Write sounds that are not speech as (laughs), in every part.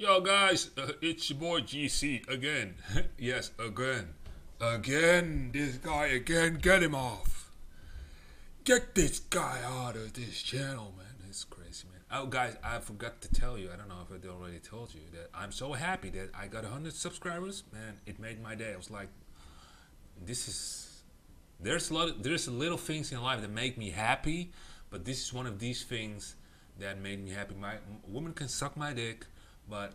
Yo, guys, uh, it's your boy GC again. (laughs) yes, again. Again, this guy again. Get him off. Get this guy out of this channel, man. It's crazy, man. Oh, guys, I forgot to tell you. I don't know if I already told you that I'm so happy that I got 100 subscribers. Man, it made my day. I was like, this is. There's a lot. Of, there's little things in life that make me happy, but this is one of these things that made me happy. My woman can suck my dick but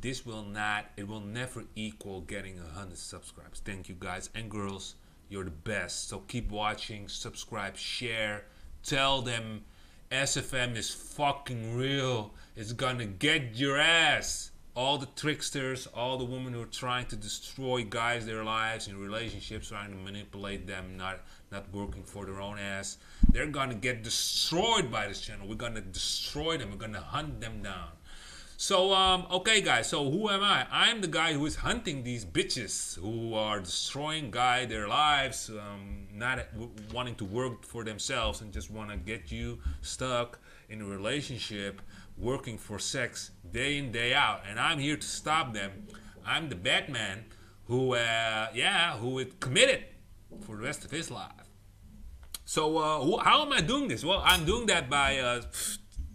this will not it will never equal getting a hundred subscribers thank you guys and girls. You're the best. So keep watching subscribe share tell them sfm is fucking real. It's gonna get your ass. All the tricksters all the women who are trying to destroy guys their lives in relationships trying to manipulate them not not working for their own ass. They're gonna get destroyed by this channel. We're gonna destroy them. We're gonna hunt them down so, um, okay, guys. So, who am I? I'm the guy who is hunting these bitches who are destroying guy their lives, um, not wanting to work for themselves and just want to get you stuck in a relationship, working for sex day in day out. And I'm here to stop them. I'm the Batman who, uh, yeah, who is committed for the rest of his life. So, uh, how am I doing this? Well, I'm doing that by uh,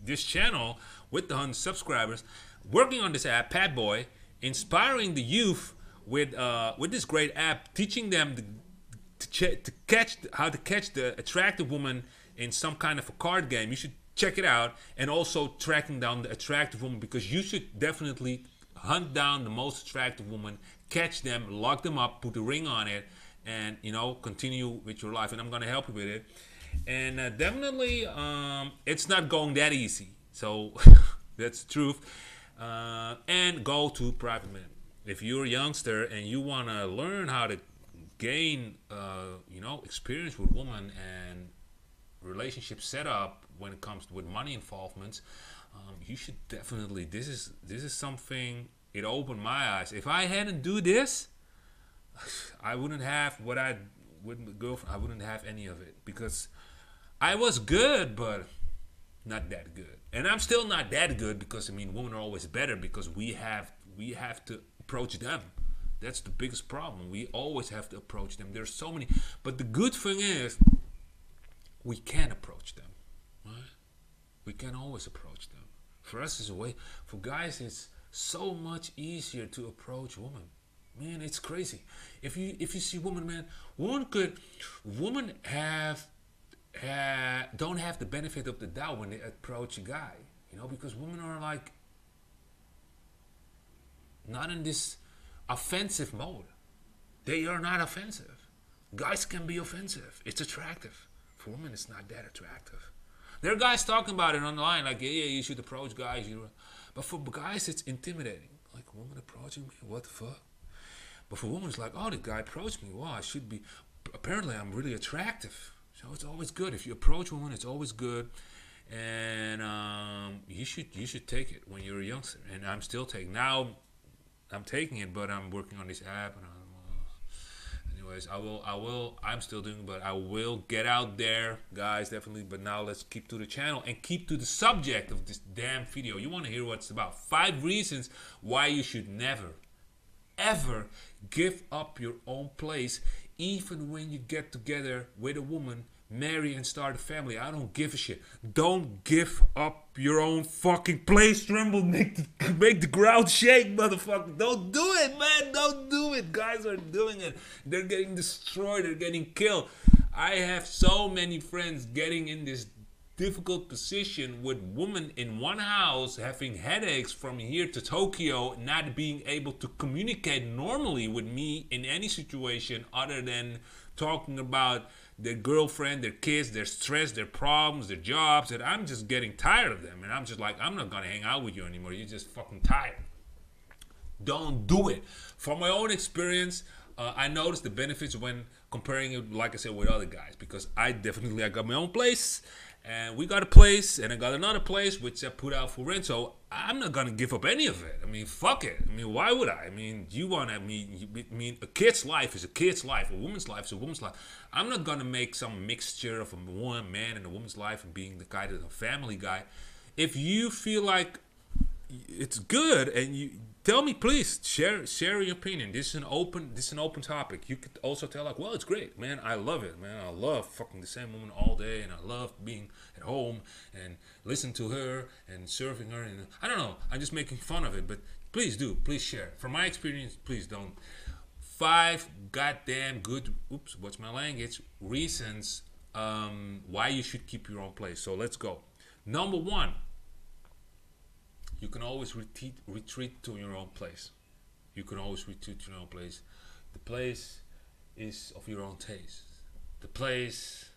this channel with the 100 subscribers, working on this app, Padboy, inspiring the youth with uh, with this great app, teaching them to, to, to catch how to catch the attractive woman in some kind of a card game. You should check it out, and also tracking down the attractive woman because you should definitely hunt down the most attractive woman, catch them, lock them up, put a ring on it, and you know continue with your life. And I'm gonna help you with it. And uh, definitely, um, it's not going that easy. So (laughs) that's the truth. Uh, and go to private men. If you're a youngster and you want to learn how to gain, uh, you know, experience with women and relationship setup when it comes to, with money involvements, um, you should definitely. This is this is something. It opened my eyes. If I hadn't do this, (sighs) I wouldn't have what I would go. I wouldn't have any of it because I was good, but not that good. And I'm still not that good because I mean women are always better because we have we have to approach them. That's the biggest problem. We always have to approach them. There's so many but the good thing is we can approach them. Right? We can always approach them. For us it's a way for guys it's so much easier to approach women. Man, it's crazy. If you if you see woman, man, woman could woman have uh, don't have the benefit of the doubt when they approach a guy, you know, because women are like not in this offensive mode. They are not offensive. Guys can be offensive. It's attractive. For women, it's not that attractive. There are guys talking about it online, like, yeah, you should approach guys. You, but for guys, it's intimidating. Like, a woman approaching me, what the fuck? But for women, it's like, oh, the guy approached me. Wow, I should be. Apparently, I'm really attractive so it's always good if you approach women. It's always good, and um, you should you should take it when you're a youngster. And I'm still taking now. I'm taking it, but I'm working on this app. And I'm, uh, anyways, I will I will I'm still doing, but I will get out there, guys, definitely. But now let's keep to the channel and keep to the subject of this damn video. You want to hear what it's about? Five reasons why you should never, ever give up your own place even when you get together with a woman, marry and start a family. I don't give a shit. Don't give up your own fucking place, tremble, (laughs) make the, make the ground shake, motherfucker. Don't do it, man. Don't do it. Guys are doing it. They're getting destroyed. They're getting killed. I have so many friends getting in this difficult position with women in one house having headaches from here to Tokyo, not being able to communicate normally with me in any situation other than talking about their girlfriend, their kids, their stress, their problems, their jobs, and I'm just getting tired of them. And I'm just like, I'm not gonna hang out with you anymore. You're just fucking tired. Don't do it. From my own experience, uh, I noticed the benefits when comparing it, like I said, with other guys because I definitely I got my own place and we got a place and I got another place which I put out for rent. So I'm not gonna give up any of it. I mean, fuck it. I mean, why would I? I mean, you want to I mean, I mean, a kid's life is a kid's life. A woman's life is a woman's life. I'm not gonna make some mixture of a man and a woman's life and being the guy that's a family guy. If you feel like it's good and you tell me please share share your opinion. This is an open this is an open topic. You could also tell like well it's great man. I love it man. I love fucking the same woman all day and i love being at home and listen to her and serving her and i don't know. I'm just making fun of it but please do please share. From my experience please don't. Five goddamn good oops what's my language? Reasons um, why you should keep your own place. So let's go. Number one you can always retreat, retreat to your own place. You can always retreat to your own place. The place is of your own taste. The place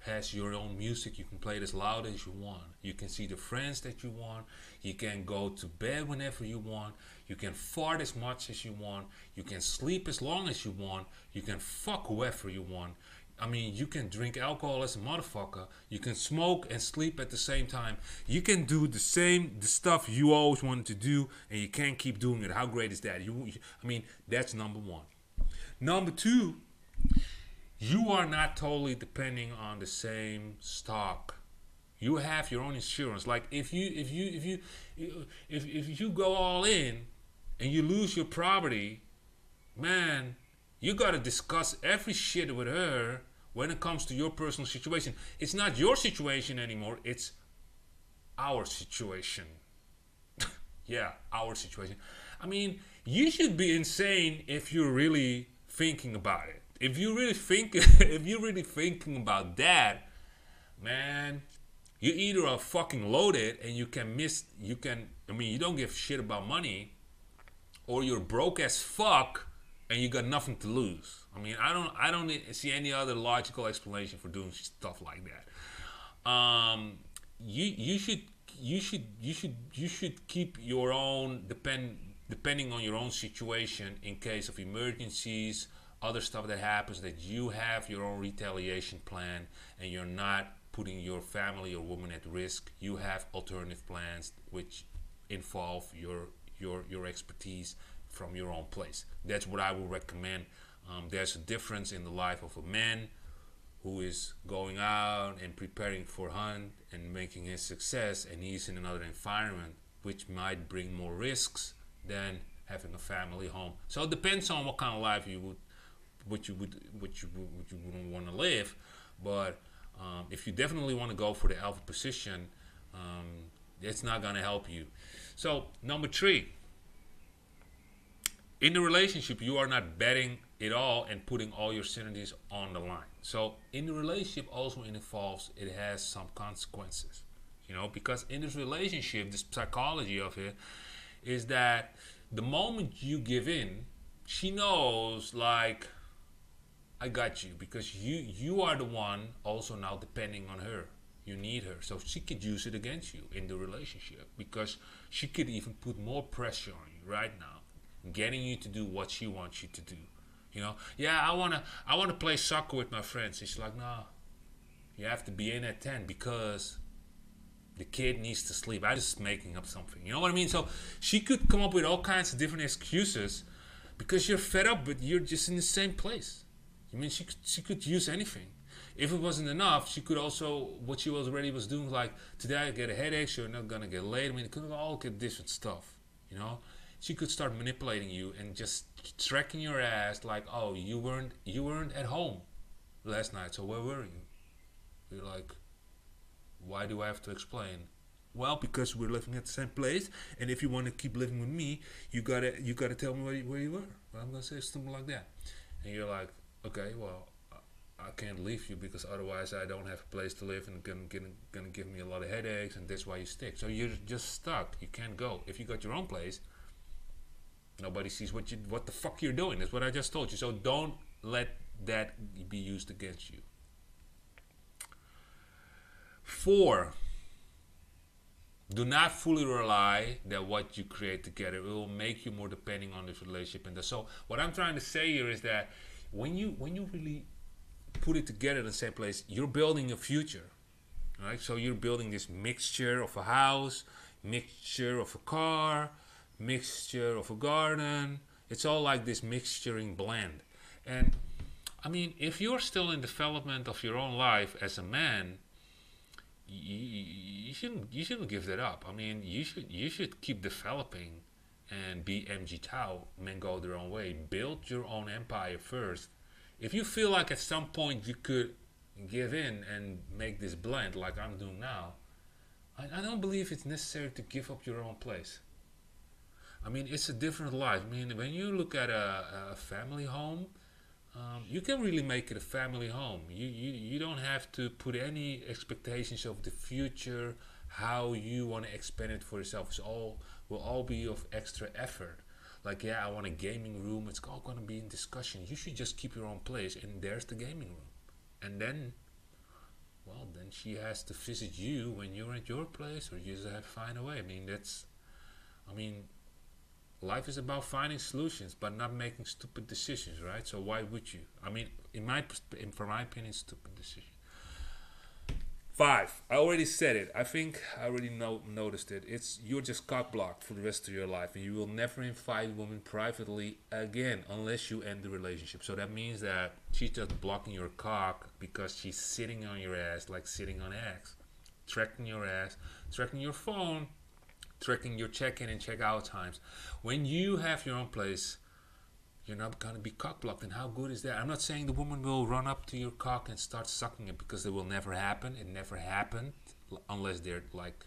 has your own music. You can play it as loud as you want. You can see the friends that you want. You can go to bed whenever you want. You can fart as much as you want. You can sleep as long as you want. You can fuck whoever you want. I mean, you can drink alcohol as a motherfucker. You can smoke and sleep at the same time. You can do the same the stuff you always wanted to do, and you can't keep doing it. How great is that? You, I mean, that's number one. Number two, you are not totally depending on the same stock. You have your own insurance. Like if you if you if you if if you go all in and you lose your property, man, you got to discuss every shit with her when it comes to your personal situation. It's not your situation anymore, it's our situation. (laughs) yeah, our situation. I mean, you should be insane if you're really thinking about it. If you really think (laughs) if you're really thinking about that, man, you either are fucking loaded and you can miss you can I mean, you don't give shit about money or you're broke as fuck and you got nothing to lose. I mean, I don't, I don't see any other logical explanation for doing stuff like that. Um, you, you should, you should, you should, you should keep your own depend, depending on your own situation in case of emergencies, other stuff that happens. That you have your own retaliation plan, and you're not putting your family or woman at risk. You have alternative plans which involve your your your expertise from your own place. That's what I would recommend. Um, there's a difference in the life of a man who is going out and preparing for hunt and making his success, and he's in another environment which might bring more risks than having a family home. So it depends on what kind of life you would, what you would, what you would, what you would want to live. But um, if you definitely want to go for the alpha position, um, it's not gonna help you. So number three in the relationship, you are not betting it all and putting all your synergies on the line. So in the relationship, also involves it has some consequences, you know, because in this relationship, this psychology of it is that the moment you give in, she knows like I got you because you you are the one also now depending on her. You need her, so she could use it against you in the relationship because she could even put more pressure on you right now getting you to do what she wants you to do. You know, yeah, I wanna I wanna play soccer with my friends. She's like, nah, you have to be in at ten because the kid needs to sleep. I'm just making up something. You know what I mean? So she could come up with all kinds of different excuses because you're fed up, but you're just in the same place. I mean, she could, she could use anything. If it wasn't enough, she could also what she was already was doing like today I get a headache, so you're not gonna get late. I mean, it could all get different stuff. You know, she could start manipulating you and just tracking your ass like, oh, you weren't you weren't at home last night, so where were you? You're like, why do I have to explain? Well, because we're living at the same place, and if you want to keep living with me, you gotta you gotta tell me where you, where you were. Well, I'm gonna say something like that, and you're like, okay, well, I can't leave you because otherwise I don't have a place to live and gonna, gonna, gonna give me a lot of headaches, and that's why you stick. So you're just stuck. You can't go. If you got your own place, Nobody sees what you what the fuck you're doing. That's what I just told you. So don't let that be used against you. Four. Do not fully rely that what you create together will make you more depending on this relationship. And so what I'm trying to say here is that when you when you really put it together in the same place, you're building a future. Right? So you're building this mixture of a house, mixture of a car, mixture of a garden. It's all like this mixturing blend. And I mean, if you're still in development of your own life as a man, you, you shouldn't you shouldn't give that up. I mean, you should you should keep developing and be MGTOW. Men go their own way. Build your own empire first. If you feel like at some point you could give in and make this blend like I'm doing now, I, I don't believe it's necessary to give up your own place. I mean, it's a different life. I mean, when you look at a, a family home, um, you can really make it a family home. You, you you don't have to put any expectations of the future, how you want to expand it for yourself. It's all will all be of extra effort. Like yeah, I want a gaming room. It's all going to be in discussion. You should just keep your own place, and there's the gaming room. And then, well, then she has to visit you when you're at your place, or you just have to find a way. I mean, that's, I mean, life is about finding solutions but not making stupid decisions right? So why would you? I mean in my in, from my opinion stupid decision. Five i already said it. I think i already know, noticed it. It's you're just cock blocked for the rest of your life and you will never invite a woman privately again unless you end the relationship. So that means that she's just blocking your cock because she's sitting on your ass like sitting on X tracking your ass tracking your phone tracking your check-in and check-out times. When you have your own place, you're not gonna be cock blocked. And how good is that? I'm not saying the woman will run up to your cock and start sucking it because it will never happen. It never happened unless there like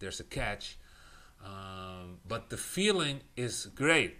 there's a catch. Um, but the feeling is great.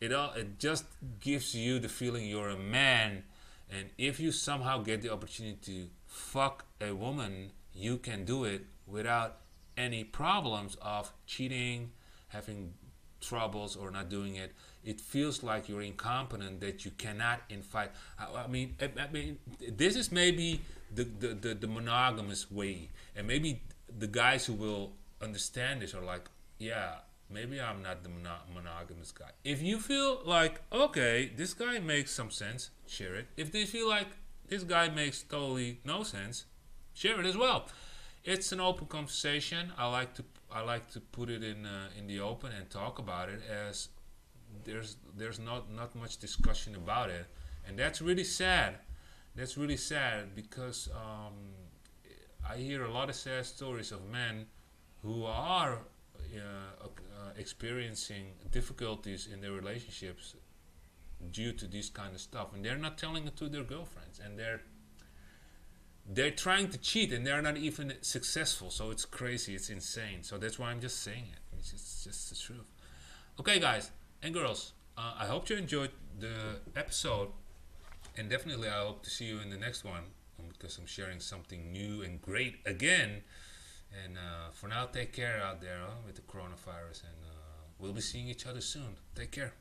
It all it just gives you the feeling you're a man. And if you somehow get the opportunity to fuck a woman, you can do it without any problems of cheating, having troubles, or not doing it. It feels like you're incompetent that you cannot invite. I, I mean, I, I, mean, this is maybe the, the, the, the monogamous way, and maybe the guys who will understand this are like, yeah, maybe I'm not the mono- monogamous guy. If you feel like, okay, this guy makes some sense, share it. If they feel like this guy makes totally no sense, share it as well it's an open conversation. I like to I like to put it in uh, in the open and talk about it as there's there's not not much discussion about it, and that's really sad. That's really sad because um, I hear a lot of sad stories of men who are uh, uh, experiencing difficulties in their relationships due to this kind of stuff, and they're not telling it to their girlfriends, and they're they're trying to cheat and they're not even successful. So it's crazy, it's insane. So that's why I'm just saying it. It's just, it's just the truth. Okay, guys and girls, uh, I hope you enjoyed the episode, and definitely I hope to see you in the next one um, because I'm sharing something new and great again. And uh, for now, take care out there huh, with the coronavirus, and uh, we'll be seeing each other soon. Take care.